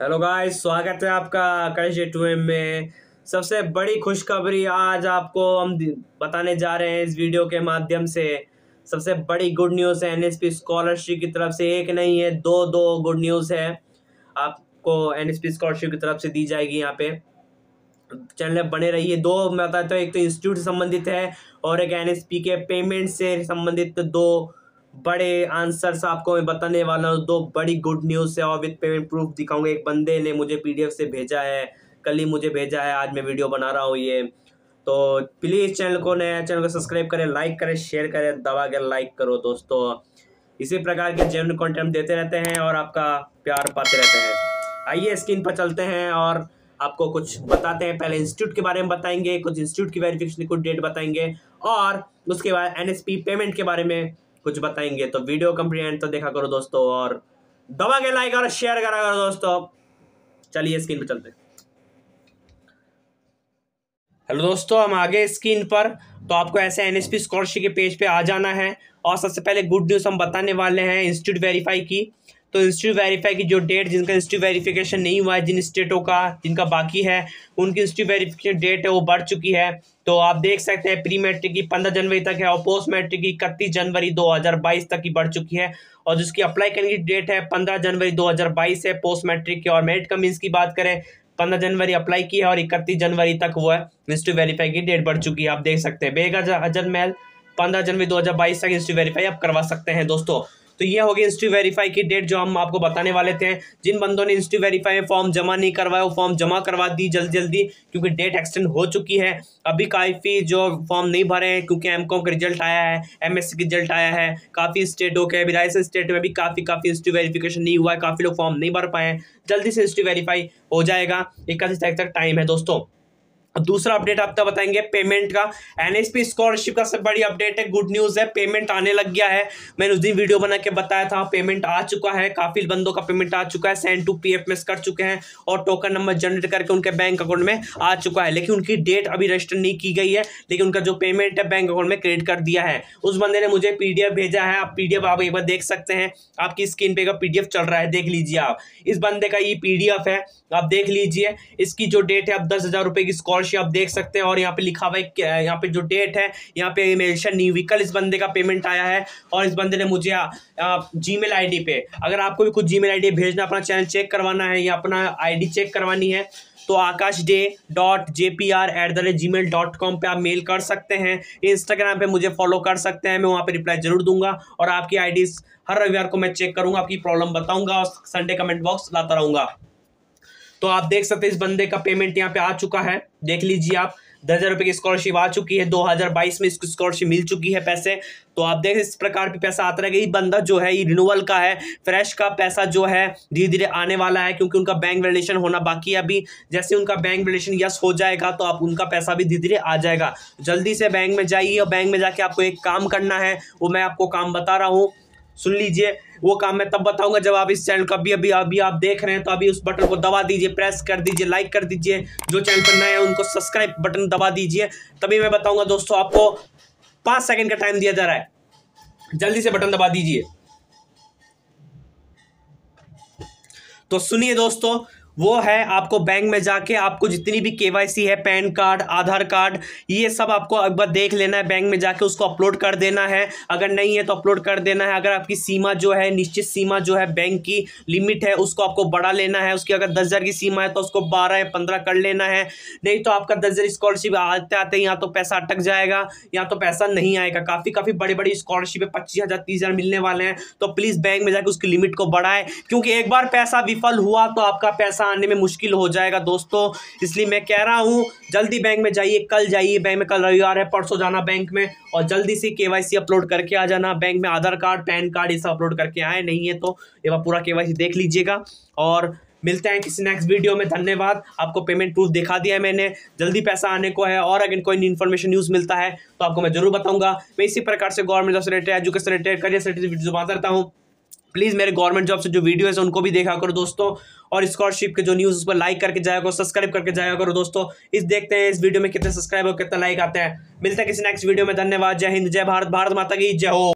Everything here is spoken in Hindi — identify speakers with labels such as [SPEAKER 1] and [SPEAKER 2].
[SPEAKER 1] हेलो गाइस स्वागत है आपका करिश टू में। सबसे बड़ी खुशखबरी आज आपको हम बताने जा रहे हैं इस वीडियो के माध्यम से। सबसे बड़ी गुड न्यूज़ है एनएसपी स्कॉलरशिप की तरफ़ से एक नहीं है दो दो गुड न्यूज़ है। आपको एनएसपी स्कॉलरशिप की तरफ़ से दी जाएगी यहाँ पे। चैनल बने रहिए। दो मैं बताता हूँ, एक तो इंस्टीट्यूट संबंधित है और एक एनएसपी के पेमेंट से संबंधित दो बड़े आंसर्स आपको मैं बताने वाला हूँ। दो बड़ी गुड न्यूज़ है और विद पेमेंट प्रूफ दिखाऊँगा। एक बंदे ने मुझे पीडीएफ से भेजा है। कल ही मुझे भेजा है। आज मैं वीडियो बना रहा हूँ ये। तो प्लीज़ चैनल को नया चैनल को सब्सक्राइब करें लाइक करें शेयर करें, दबा के लाइक करो दोस्तों। इसी प्रकार के जेन्यून कंटेंट देते रहते हैं और आपका प्यार पाते रहते हैं। आइए स्क्रीन पर चलते हैं और आपको कुछ बताते हैं। पहले इंस्टीट्यूट के बारे में बताएँगे, कुछ इंस्टीट्यूट की वेरिफिकेशन कुछ डेट बताएँगे और उसके बाद एनएसपी पेमेंट के बारे में कुछ बताएँगे। तो वीडियो कंप्लीट तो देखा करो दोस्तों और दबा के लाइक और शेयर करा करो दोस्तों। चलिए स्क्रीन पर चलते हेलो दोस्तों, हम आगे स्क्रीन पर। तो आपको ऐसे एनएसपी स्कॉलरशिप के पेज पे आ जाना है। और सबसे पहले गुड न्यूज़ हम बताने वाले हैं इंस्टीट्यूट वेरीफाई की। तो इंस्टीट्यूट वेरीफाई की जो डेट जिनका इंस्टीट्यूट वेरिफिकेशन नहीं हुआ है, जिन स्टेटों का, जिनका बाकी है, उनकी इंस्टीट्यूट वेरिफिकेशन डेट है, वो बढ़ चुकी है। तो आप देख सकते हैं प्री मेट्रिक की पंद्रह जनवरी तक है और पोस्ट मैट्रिक की इकतीस जनवरी दो हज़ार बाईस तक की बढ़ चुकी है। और जिसकी अप्लाई करने की डेट है, पंद्रह जनवरी दो हज़ार बाईस है पोस्ट मैट्रिक की और मेरिट कमीज की बात करें, पंद्रह जनवरी अप्लाई की है और इकतीस जनवरी तक वो है इंस्टीट्यूट वेरीफाई की डेट बढ़ चुकी है। आप देख सकते हैं बेग अजर महल, पंद्रह जनवरी दो हज़ार बाईस तक इंस्टीट्यूट वेरीफाई आप करवा सकते हैं, दोस्तों। तो ये होगी इंस्टीट्यूट वेरीफाई की डेट जो हम आपको बताने वाले थे। जिन बंदों ने इंस्टीट्यूट वेरीफाई में फॉर्म जमा नहीं करवाया, वो फॉर्म जमा करवा दी जल्दी जल्दी, क्योंकि डेट एक्सटेंड हो चुकी है। अभी काफ़ी जो फॉर्म नहीं भरे हैं, क्योंकि एम का रिज़ल्ट आया है एम का रिज़ल्ट आया है, काफ़ी स्टेटों के, अभी राजस्थान स्टेट में भी काफ़ी काफ़ी इंस्टीट्यूट वेरीफिकेशन नहीं हुआ है, काफ़ी लोग फॉर्म नहीं भर पाए हैं। जल्दी से इंस्टीट्यूट वेरीफाई हो जाएगा। इक्कीस तारीख तक टाइम है दोस्तों। दूसरा अपडेट आपका बताएँगे पेमेंट का। एनएसपी स्कॉलरशिप का सब बड़ी अपडेट है गुड न्यूज़ है पेमेंट आने लग गया है। मैंने उस दिन वीडियो बना के बताया था पेमेंट आ चुका है, काफ़ी बंदों का पेमेंट आ चुका है सेंड टू पी कर चुके हैं और टोकन नंबर जनरेट करके उनके बैंक अकाउंट में आ चुका है। लेकिन उनकी डेट अभी रजिस्टर नहीं की गई है, लेकिन उनका जो पेमेंट है बैंक अकाउंट में क्रेडिट कर दिया है। उस बंदे ने मुझे पीडीएफ भेजा है, आप पीडीएफ आप एक बार देख सकते हैं। आपकी स्क्रीन पे का पीडीएफ चल रहा है, देख लीजिए आप। इस बंदे का ये पीडीएफ है, आप देख लीजिए। इसकी जो डेट है, आप दस की स्कॉलरशिप आप देख सकते हैं और यहाँ पे लिखा हुआ है यहाँ पे जो डेट है, यहाँ पे मेंशन न्यू व्हीकल इस बंदे का पेमेंट आया है और इस बंदे ने मुझे जी मेल आई पे, अगर आपको भी कुछ जी मेल भेजना अपना चैनल चेक करवाना है या अपना आईडी चेक करवानी है तो Akash day dot J P R at the rate Gmail dot com पर आप मेल कर सकते हैं। इंस्टाग्राम पे मुझे फॉलो कर सकते हैं, मैं वहाँ पे रिप्लाई ज़रूर दूँगा और आपकी आईडी हर रविवार को मैं चेक करूँगा, आपकी प्रॉब्लम बताऊँगा और संडे कमेंट बॉक्स लाता रहूँगा। तो आप देख सकते हैं इस बंदे का पेमेंट यहाँ पे आ चुका है। देख लीजिए आप, दस हज़ार रुपये की स्कॉलरशिप आ चुकी है। 2022 में इसकी स्कॉलरशिप मिल चुकी है पैसे। तो आप देख इस प्रकार के पैसा आता रहेगा। ये बंदा जो है, ये रिन्यूअल का है। फ्रेश का पैसा जो है धीरे धीरे आने वाला है क्योंकि उनका बैंक वैलिडेशन होना बाकी है अभी। जैसे उनका बैंक वैलिडेशन यस हो जाएगा तो आप उनका पैसा भी धीरे धीरे आ जाएगा। जल्दी से बैंक में जाइए और बैंक में जाके आपको एक काम करना है। वो मैं आपको काम बता रहा हूँ। सुन लीजिए, वो काम मैं तब बताऊँगा जब आप इस चैनल को अभी अभी अभी आप देख रहे हैं तो अभी उस बटन को दबा दीजिए प्रेस कर दीजिए लाइक कर दीजिए। जो चैनल पर नए हैं, उनको सब्सक्राइब बटन दबा दीजिए। तभी मैं बताऊँगा दोस्तों, आपको पाँच सेकेंड का टाइम दिया जा रहा है। जल्दी से बटन दबा दीजिए। तो सुनिए दोस्तों वो है आपको बैंक में जाके आपको जितनी भी केवाईसी है, पैन कार्ड, आधार कार्ड, ये सब आपको एक बार देख लेना है, बैंक में जाके उसको अपलोड कर देना है। अगर नहीं है तो अपलोड कर देना है। अगर आपकी सीमा जो है, निश्चित सीमा जो है बैंक की लिमिट है, उसको आपको बढ़ा लेना है। उसकी अगर दस हज़ार की सीमा है तो उसको बारह या पंद्रह कर लेना है। नहीं तो आपका दस हज़ार स्कॉलरशिप आते आते यहाँ तो पैसा अटक जाएगा, या तो पैसा नहीं आएगा। काफ़ी काफ़ी बड़ी बड़ी स्कॉलरशिप है, पच्चीस हज़ार, तीस हज़ार मिलने वाले हैं। तो प्लीज़ बैंक में जाकर उसकी लिमिट को बढ़ाए। क्योंकि एक बार पैसा विफल हुआ तो आपका पैसा आने में मुश्किल हो जाएगा, दोस्तों। इसलिए मैं कह रहा हूँ, जल्दी बैंक में जाइए, कल जाइए, बैंक में कल रविवार है, परसों जाना बैंक में और जल्दी से केवाईसी अपलोड करके आ जाना। बैंक में आधार कार्ड, पैन कार्ड, ये सब अपलोड करके आए, नहीं है तो एक बार पूरा केवाईसी देख लीजिएगा। और मिलते हैं किसी नेक्स्ट वीडियो में, धन्यवाद। आपको पेमेंट प्रूफ दिखा दिया है मैंने। जल्दी पैसा आने को है और अगर कोई इन्फॉर्मेशन न्यूज़ मिलता है तो आपको मैं ज़रूर बताऊँगा। मैं इसी प्रकार से गवर्नमेंट जॉब से रिलेटेड एजुकेशन रिलेटेड करियर से रिलेटेड वीडियो बात करता हूँ। प्लीज़ मेरे गवर्नमेंट जॉब से जो वीडियो है, उनको भी देखा करो दोस्तों। और स्कॉलरशिप के जो न्यूज़, उस पर लाइक करके जाया करो, सब्सक्राइब करके जाया करो दोस्तों। इस देखते हैं, इस वीडियो में कितने सब्सक्राइब और कितना लाइक आते हैं। मिलते हैं किसी नेक्स्ट वीडियो में। धन्यवाद। जय हिंद, जय भारत। भारत माता की जय हो।